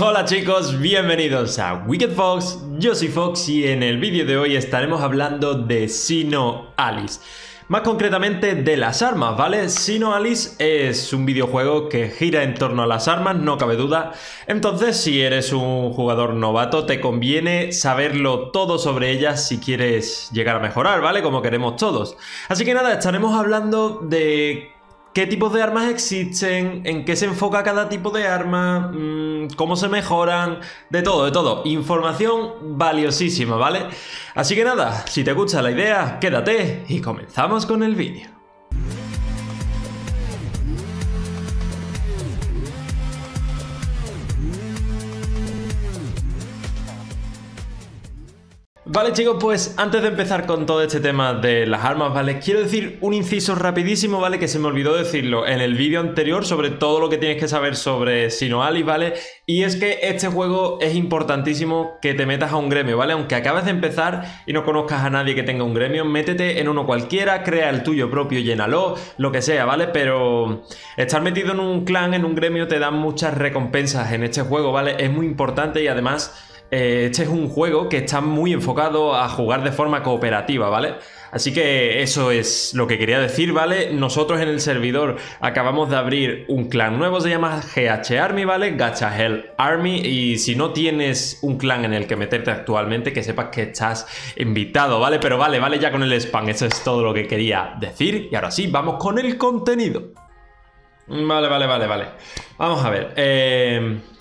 Hola chicos, bienvenidos a Wicked Fox, yo soy Fox y en el vídeo de hoy estaremos hablando de Sino Alice. Más concretamente de las armas, ¿vale? Sino Alice es un videojuego que gira en torno a las armas, no cabe duda. Entonces, si eres un jugador novato, te conviene saberlo todo sobre ellas si quieres llegar a mejorar, ¿vale? Como queremos todos. Así que nada, estaremos hablando de qué tipos de armas existen, en qué se enfoca cada tipo de arma, mm, cómo se mejoran, de todo, de todo. Información valiosísima, ¿vale? Así que nada, si te gusta la idea, quédate y comenzamos con el vídeo. Vale chicos, pues antes de empezar con todo este tema de las armas, ¿vale? Quiero decir un inciso rapidísimo, ¿vale? Que se me olvidó decirlo en el vídeo anterior sobre todo lo que tienes que saber sobre Sinoali, ¿vale? Y es que este juego es importantísimo que te metas a un gremio, ¿vale? Aunque acabes de empezar y no conozcas a nadie que tenga un gremio, métete en uno cualquiera, crea el tuyo propio, llénalo, lo que sea, ¿vale? Pero estar metido en un clan, en un gremio, te dan muchas recompensas en este juego, ¿vale? Es muy importante y además este es un juego que está muy enfocado a jugar de forma cooperativa, ¿vale? Así que eso es lo que quería decir, ¿vale? Nosotros en el servidor acabamos de abrir un clan nuevo, se llama GH Army, ¿vale? Gacha Hell Army. Y si no tienes un clan en el que meterte actualmente, que sepas que estás invitado, ¿vale? Pero vale, vale ya con el spam, eso es todo lo que quería decir. Y ahora sí, vamos con el contenido. Vale, vale, vale, vale. Vamos a ver. Eh...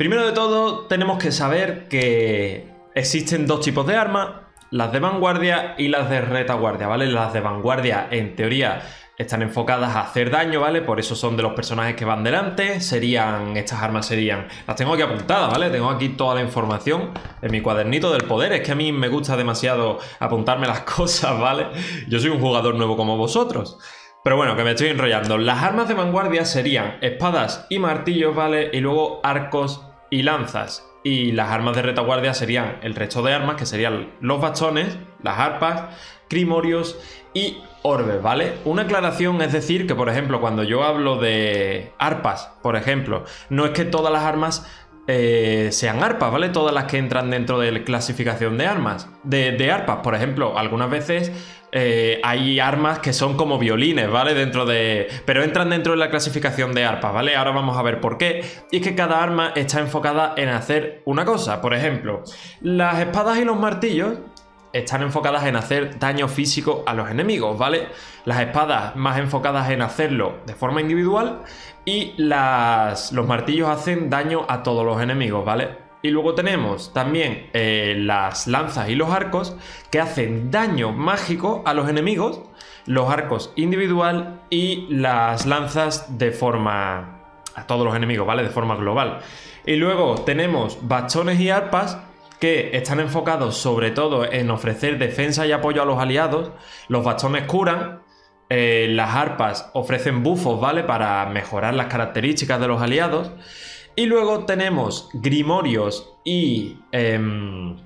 Primero de todo, tenemos que saber que existen dos tipos de armas, las de vanguardia y las de retaguardia, ¿vale? Las de vanguardia, en teoría, están enfocadas a hacer daño, ¿vale? Por eso son de los personajes que van delante. Serían, estas armas serían, las tengo aquí apuntadas, ¿vale? Tengo aquí toda la información en mi cuadernito del poder. Es que a mí me gusta demasiado apuntarme las cosas, ¿vale? Yo soy un jugador nuevo como vosotros. Pero bueno, que me estoy enrollando. Las armas de vanguardia serían espadas y martillos, ¿vale? Y luego arcos y lanzas. Y las armas de retaguardia serían el resto de armas, que serían los bastones, las arpas, crimorios y orbes, ¿vale? Una aclaración es decir que, por ejemplo, cuando yo hablo de arpas, por ejemplo, no es que todas las armas eh, sean arpas, ¿vale? Todas las que entran dentro de la clasificación de armas. De, arpas, por ejemplo, algunas veces eh, hay armas que son como violines, ¿vale? Dentro de. Pero entran dentro de la clasificación de arpas, ¿vale? Ahora vamos a ver por qué. Y es que cada arma está enfocada en hacer una cosa. Por ejemplo, las espadas y los martillos están enfocadas en hacer daño físico a los enemigos, ¿vale? Las espadas más enfocadas en hacerlo de forma individual y las, los martillos hacen daño a todos los enemigos, ¿vale? Y luego tenemos también eh, las lanzas y los arcos que hacen daño mágico a los enemigos, los arcos individual y las lanzas de forma... a todos los enemigos, ¿vale? De forma global. Y luego tenemos bastones y arpas que están enfocados sobre todo en ofrecer defensa y apoyo a los aliados. Los bastones curan, eh, las arpas ofrecen buffos, ¿vale? Para mejorar las características de los aliados. Y luego tenemos Grimorios y em,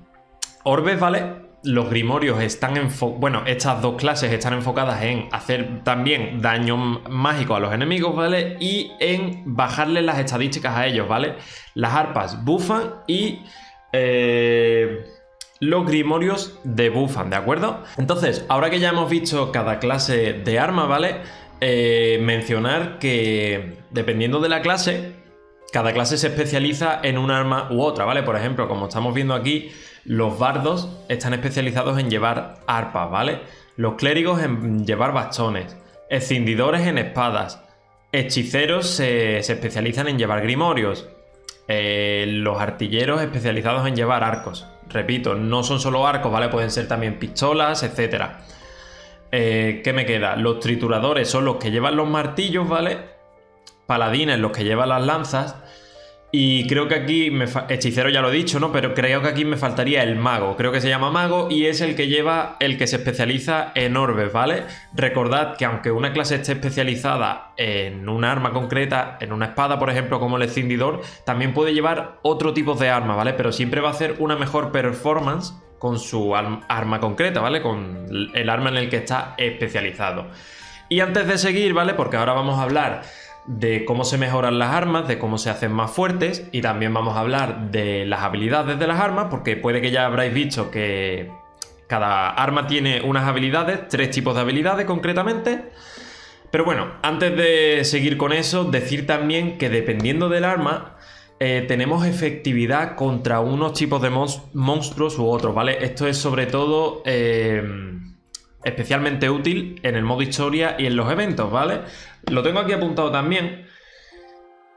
Orbes, ¿vale? Los Grimorios están enfocados. Bueno, estas dos clases están enfocadas en hacer también daño mágico a los enemigos, ¿vale? Y en bajarle las estadísticas a ellos, ¿vale? Las arpas bufan y. Eh, los grimorios debufan, ¿de acuerdo? Entonces, ahora que ya hemos visto cada clase de arma, ¿vale? Eh, mencionar que dependiendo de la clase, cada clase se especializa en un arma u otra, ¿vale? Por ejemplo, como estamos viendo aquí, los bardos están especializados en llevar arpas, ¿vale? Los clérigos en llevar bastones, escindidores en espadas, hechiceros se, especializan en llevar grimorios, eh, los artilleros especializados en llevar arcos. Repito, no son solo arcos, ¿vale? Pueden ser también pistolas, etc. Eh, ¿Qué me queda? Los trituradores son los que llevan los martillos, ¿vale? Paladines los que llevan las lanzas y creo que aquí, me hechicero ya lo he dicho, ¿no? Pero creo que aquí me faltaría el mago. Creo que se llama mago y es el que lleva, el que se especializa en orbes, ¿vale? Recordad que aunque una clase esté especializada en un arma concreta, en una espada, por ejemplo, como el escindidor, también puede llevar otro tipo de arma, ¿vale? Pero siempre va a hacer una mejor performance con su arma concreta, ¿vale? Con el arma en el que está especializado. Y antes de seguir, ¿vale? Porque ahora vamos a hablar de cómo se mejoran las armas, de cómo se hacen más fuertes y también vamos a hablar de las habilidades de las armas porque puede que ya habráis visto que cada arma tiene unas habilidades, tres tipos de habilidades concretamente. Pero bueno, antes de seguir con eso, decir también que dependiendo del arma, eh, tenemos efectividad contra unos tipos de monstruos u otros, ¿vale? Esto es sobre todo eh, especialmente útil en el modo historia y en los eventos, ¿vale? Lo tengo aquí apuntado también.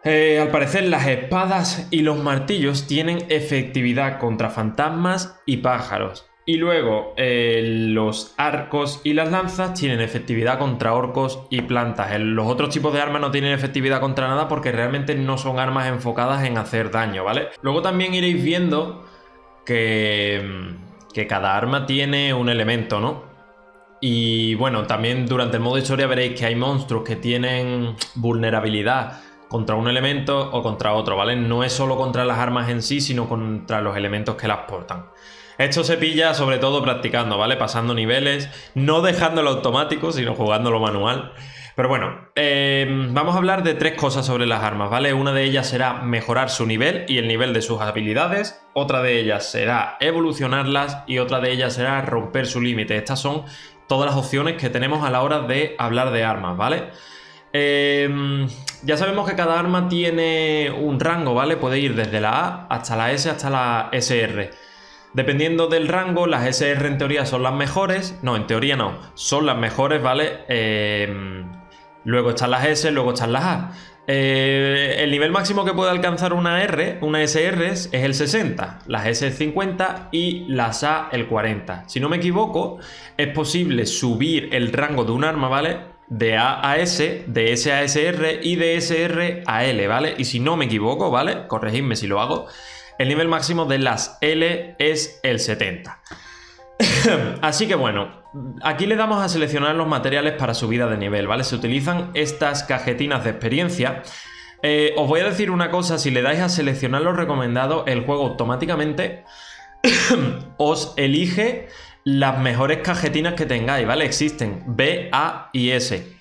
Eh, al parecer las espadas y los martillos tienen efectividad contra fantasmas y pájaros. Y luego eh, los arcos y las lanzas tienen efectividad contra orcos y plantas. Los otros tipos de armas no tienen efectividad contra nada porque realmente no son armas enfocadas en hacer daño, ¿vale? Luego también iréis viendo que, que cada arma tiene un elemento, ¿no? Y bueno, también durante el modo historia veréis que hay monstruos que tienen vulnerabilidad contra un elemento o contra otro, ¿vale? No es solo contra las armas en sí, sino contra los elementos que las portan. Esto se pilla sobre todo practicando, ¿vale? Pasando niveles, no dejándolo automático, sino jugándolo manual. Pero bueno, em, vamos a hablar de tres cosas sobre las armas, ¿vale? Una de ellas será mejorar su nivel y el nivel de sus habilidades, otra de ellas será evolucionarlas y otra de ellas será romper su límite. Estas son todas las opciones que tenemos a la hora de hablar de armas, ¿vale? Em, ya sabemos que cada arma tiene un rango, ¿vale? Puede ir desde la A hasta la S hasta la SR. Dependiendo del rango, las SR en teoría son las mejores. No, en teoría no. Son las mejores, ¿vale? Em, luego están las S, luego están las A. Eh, el nivel máximo que puede alcanzar una R, una SR, es el 60, las S el 50 y las A el 40. Si no me equivoco, es posible subir el rango de un arma, ¿vale? De A a S, de S a SR y de SR a L, ¿vale? Y si no me equivoco, ¿vale? Corregidme si lo hago el nivel máximo de las L es el 70. Así que bueno, aquí le damos a seleccionar los materiales para subida de nivel, ¿vale? Se utilizan estas cajetinas de experiencia. Eh, os voy a decir una cosa, si le dais a seleccionar los recomendados, el juego automáticamente os elige las mejores cajetinas que tengáis, ¿vale? Existen B, A y S.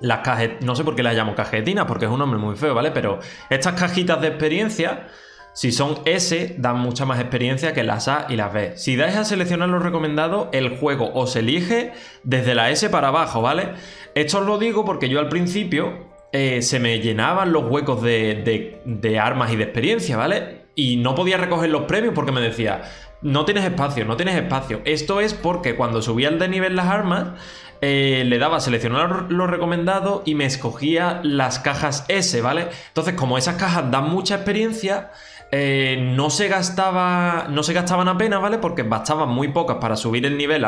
Las No sé por qué las llamo cajetinas, porque es un nombre muy feo, ¿vale? Pero estas cajitas de experiencia si son S, dan mucha más experiencia que las A y las B. Si dais a seleccionar los recomendados, el juego os elige desde la S para abajo, ¿vale? Esto os lo digo porque yo al principio eh, se me llenaban los huecos de, de, armas y de experiencia, ¿vale? Y no podía recoger los premios porque me decía, no tienes espacio, no tienes espacio. Esto es porque cuando subían de nivel las armas, eh, le daba a seleccionar los recomendados y me escogía las cajas S, ¿vale? Entonces, como esas cajas dan mucha experiencia, eh, no se gastaba. No se gastaban apenas, ¿vale? Porque bastaban muy pocas para subir el nivel,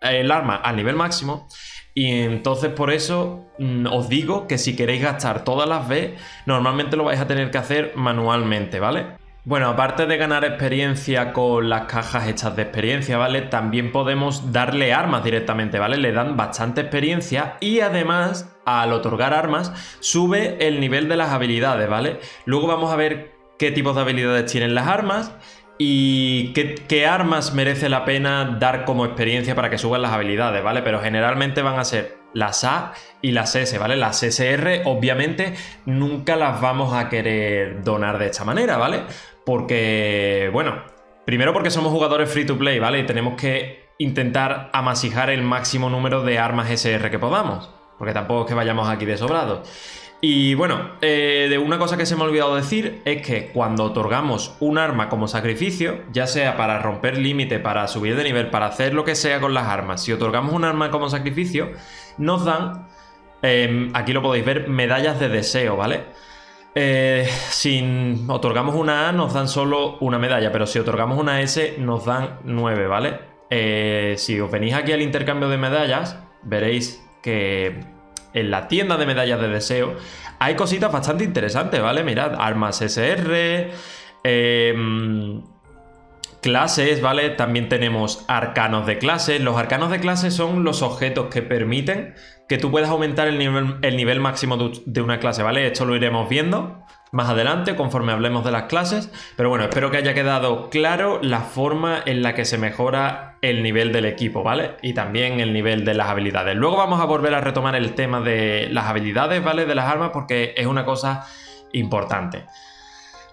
el arma al nivel máximo. Y entonces por eso mm, os digo que si queréis gastar todas las B, normalmente lo vais a tener que hacer manualmente, ¿vale? Bueno, aparte de ganar experiencia con las cajas hechas de experiencia, ¿vale? También podemos darle armas directamente, ¿vale? Le dan bastante experiencia y además, al otorgar armas, sube el nivel de las habilidades, ¿vale? Luego vamos a ver qué tipos de habilidades tienen las armas y qué, armas merece la pena dar como experiencia para que suban las habilidades, ¿vale? Pero generalmente van a ser las A y las S, ¿vale? Las SR obviamente nunca las vamos a querer donar de esta manera, ¿vale? Porque, bueno, primero porque somos jugadores free to play, ¿vale? Y tenemos que intentar amasijar el máximo número de armas SR que podamos, porque tampoco es que vayamos aquí de sobrado. Y bueno, eh, de una cosa que se me ha olvidado decir es que cuando otorgamos un arma como sacrificio, ya sea para romper límite, para subir de nivel, para hacer lo que sea con las armas, si otorgamos un arma como sacrificio, nos dan, em, aquí lo podéis ver, medallas de deseo, ¿vale? Eh, si otorgamos una A nos dan solo una medalla, pero si otorgamos una S nos dan nueve, ¿vale? Eh, si os venís aquí al intercambio de medallas, veréis que en la tienda de medallas de deseo, hay cositas bastante interesantes, ¿vale? Mirad, armas SR, em, clases, ¿vale? También tenemos arcanos de clases. Los arcanos de clases son los objetos que permiten que tú puedas aumentar el nivel, el nivel máximo de una clase, ¿vale? Esto lo iremos viendo más adelante conforme hablemos de las clases, pero bueno, espero que haya quedado claro la forma en la que se mejora el nivel del equipo, ¿vale? Y también el nivel de las habilidades. Luego vamos a volver a retomar el tema de las habilidades, ¿vale? De las armas porque es una cosa importante.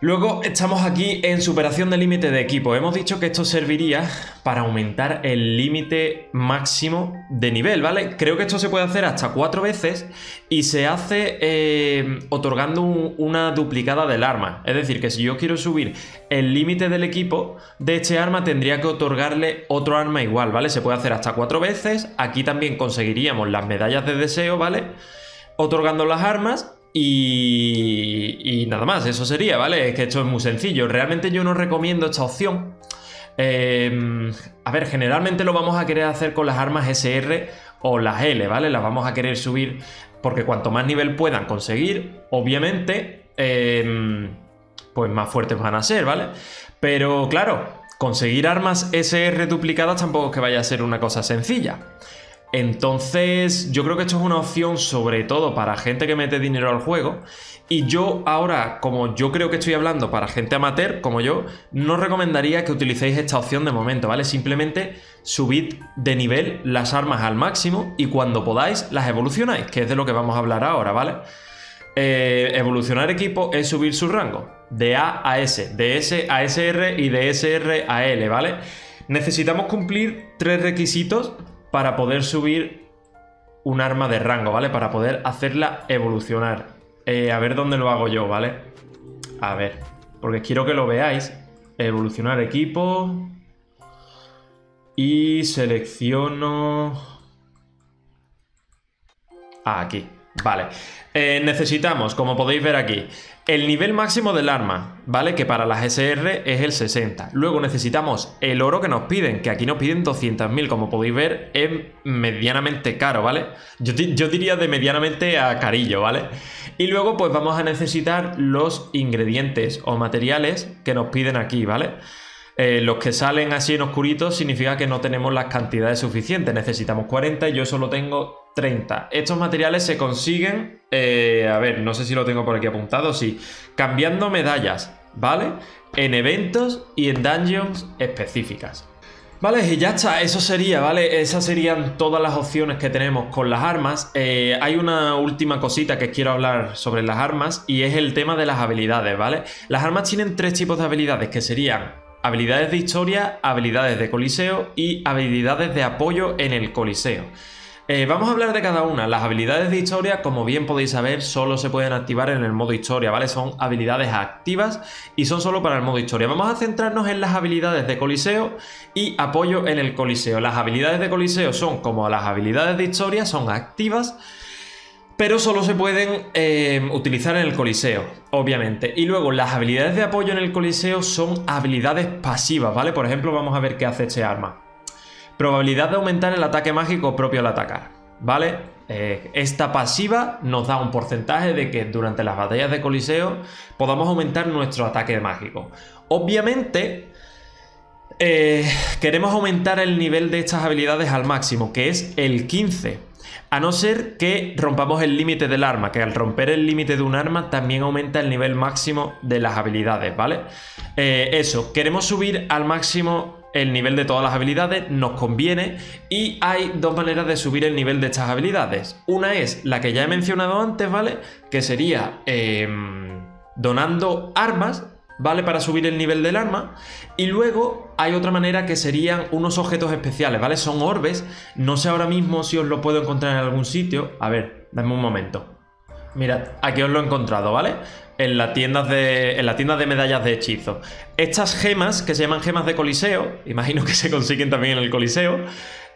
Luego estamos aquí en superación de límite de equipo. Hemos dicho que esto serviría para aumentar el límite máximo de nivel, ¿vale? Creo que esto se puede hacer hasta cuatro veces y se hace eh, otorgando una duplicada del arma. Es decir, que si yo quiero subir el límite del equipo de este arma, tendría que otorgarle otro arma igual, ¿vale? Se puede hacer hasta cuatro veces. Aquí también conseguiríamos las medallas de deseo, ¿vale? Otorgando las armas y, nada más, eso sería, ¿vale? Es que esto es muy sencillo. Realmente yo no recomiendo esta opción. Em, a ver, generalmente lo vamos a querer hacer con las armas SR o las L, ¿vale? Las vamos a querer subir porque cuanto más nivel puedan conseguir, obviamente, em, pues más fuertes van a ser, ¿vale? Pero claro, conseguir armas SR duplicadas tampoco es que vaya a ser una cosa sencilla. Entonces, yo creo que esto es una opción sobre todo para gente que mete dinero al juego. Y yo ahora, como yo creo que estoy hablando para gente amateur como yo, no recomendaría que utilicéis esta opción de momento, ¿vale? Simplemente subid de nivel las armas al máximo y cuando podáis las evolucionáis, que es de lo que vamos a hablar ahora, ¿vale? Eh, evolucionar equipo es subir su rango de A a S, de S a SR y de SR a L, ¿vale? Necesitamos cumplir tres requisitos para poder subir un arma de rango, ¿vale? Para poder hacerla evolucionar. Eh, a ver dónde lo hago yo, ¿vale? A ver, porque quiero que lo veáis. Evolucionar equipo. Y selecciono... Ah, aquí. Vale. Eh, necesitamos, como podéis ver aquí, el nivel máximo del arma, ¿vale? Que para las SR es el 60. Luego necesitamos el oro que nos piden, que aquí nos piden 200.000. Como podéis ver, es medianamente caro, ¿vale? Yo, yo, diría de medianamente a carillo, ¿vale? Y luego pues vamos a necesitar los ingredientes o materiales que nos piden aquí, ¿vale? Eh, los que salen así en oscurito significa que no tenemos las cantidades suficientes. Necesitamos 40 y yo solo tengo 30. Estos materiales se consiguen, eh, a ver, no sé si lo tengo por aquí apuntado, sí, cambiando medallas, ¿vale? En eventos y en dungeons específicas. Vale, y ya está, eso sería, ¿vale? Esas serían todas las opciones que tenemos con las armas. Eh, hay una última cosita que quiero hablar sobre las armas y es el tema de las habilidades, ¿vale? Las armas tienen tres tipos de habilidades que serían habilidades de historia, habilidades de coliseo y habilidades de apoyo en el coliseo. Eh, vamos a hablar de cada una. Las habilidades de historia, como bien podéis saber, solo se pueden activar en el modo historia, ¿vale? Son habilidades activas y son solo para el modo historia. Vamos a centrarnos en las habilidades de coliseo y apoyo en el coliseo. Las habilidades de coliseo son como las habilidades de historia, son activas pero solo se pueden eh, utilizar en el coliseo, obviamente. Y luego las habilidades de apoyo en el coliseo son habilidades pasivas, ¿vale? Por ejemplo, vamos a ver qué hace este arma. Probabilidad de aumentar el ataque mágico propio al atacar, ¿vale? Eh, esta pasiva nos da un porcentaje de que durante las batallas de coliseo podamos aumentar nuestro ataque mágico. Obviamente, eh, queremos aumentar el nivel de estas habilidades al máximo, que es el 15. A no ser que rompamos el límite del arma, que al romper el límite de un arma también aumenta el nivel máximo de las habilidades, ¿vale? Eh, eso, queremos subir al máximo el nivel de todas las habilidades, nos conviene y hay dos maneras de subir el nivel de estas habilidades. Una es la que ya he mencionado antes, ¿vale? Que sería em, donando armas ¿vale? Para subir el nivel del arma. Y luego hay otra manera que serían unos objetos especiales, ¿vale? Son orbes. No sé ahora mismo si os lo puedo encontrar en algún sitio. A ver, dame un momento. Mirad, aquí os lo he encontrado, ¿vale? En, la tienda de, en de medallas de hechizo. Estas gemas, que se llaman gemas de coliseo, imagino que se consiguen también en el coliseo,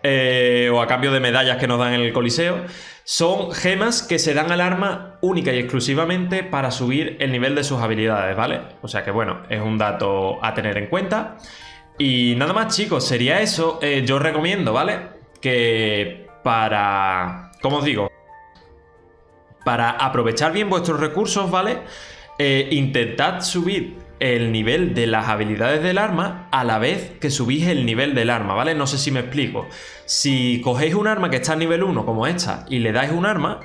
eh, o a cambio de medallas que nos dan en el Coliseo, son gemas que se dan al arma única y exclusivamente para subir el nivel de sus habilidades, ¿vale? O sea que bueno, es un dato a tener en cuenta. Y nada más chicos, sería eso. Eh, yo recomiendo, ¿vale? Que para... ¿Cómo os digo? Para aprovechar bien vuestros recursos, ¿vale? Eh, intentad subir el nivel de las habilidades del arma a la vez que subís el nivel del arma, ¿vale? No sé si me explico. Si cogéis un arma que está a nivel 1 como esta y le dais un arma,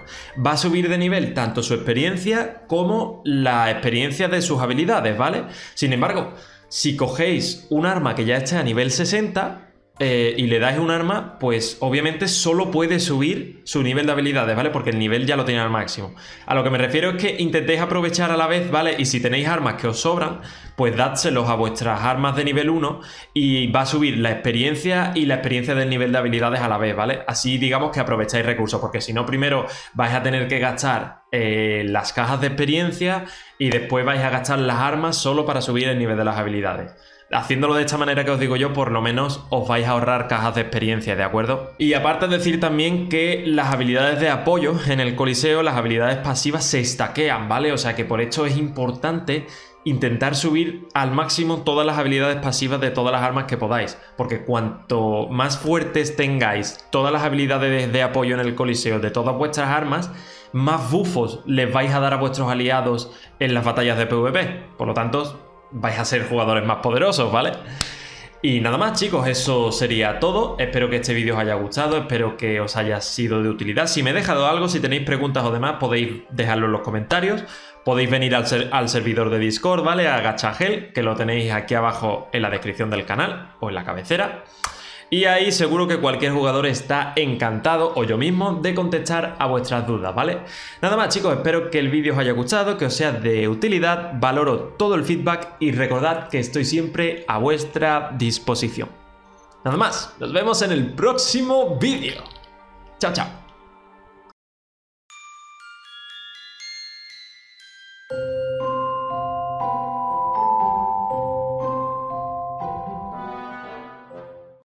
va a subir de nivel tanto su experiencia como la experiencia de sus habilidades, ¿vale? Sin embargo, si cogéis un arma que ya esté a nivel 60, eh, y le dais un arma, pues obviamente solo puede subir su nivel de habilidades, ¿vale? Porque el nivel ya lo tiene al máximo. A lo que me refiero es que intentéis aprovechar a la vez, ¿vale? Y si tenéis armas que os sobran, pues dádselos a vuestras armas de nivel 1 y va a subir la experiencia y la experiencia del nivel de habilidades a la vez, ¿vale? Así digamos que aprovecháis recursos, porque si no, primero vais a tener que gastar eh, las cajas de experiencia y después vais a gastar las armas solo para subir el nivel de las habilidades haciéndolo de esta manera que os digo yo, por lo menos os vais a ahorrar cajas de experiencia, ¿de acuerdo? Y aparte decir también que las habilidades de apoyo en el coliseo, las habilidades pasivas se estaquean, ¿vale? O sea que por esto es importante intentar subir al máximo todas las habilidades pasivas de todas las armas que podáis, porque cuanto más fuertes tengáis todas las habilidades de apoyo en el coliseo de todas vuestras armas, más bufos les vais a dar a vuestros aliados en las batallas de PvP. Por lo tanto, vais a ser jugadores más poderosos, ¿vale? Y nada más chicos, eso sería todo. Espero que este vídeo os haya gustado, espero que os haya sido de utilidad. Si me he dejado algo, si tenéis preguntas o demás, podéis dejarlo en los comentarios. Podéis venir al, al servidor de Discord, ¿vale? A Gachagel, que lo tenéis aquí abajo en la descripción del canal o en la cabecera. Y ahí seguro que cualquier jugador está encantado, o yo mismo, de contestar a vuestras dudas, ¿vale? Nada más chicos, espero que el vídeo os haya gustado, que os sea de utilidad, valoro todo el feedback y recordad que estoy siempre a vuestra disposición. Nada más, nos vemos en el próximo vídeo. Chao, chao.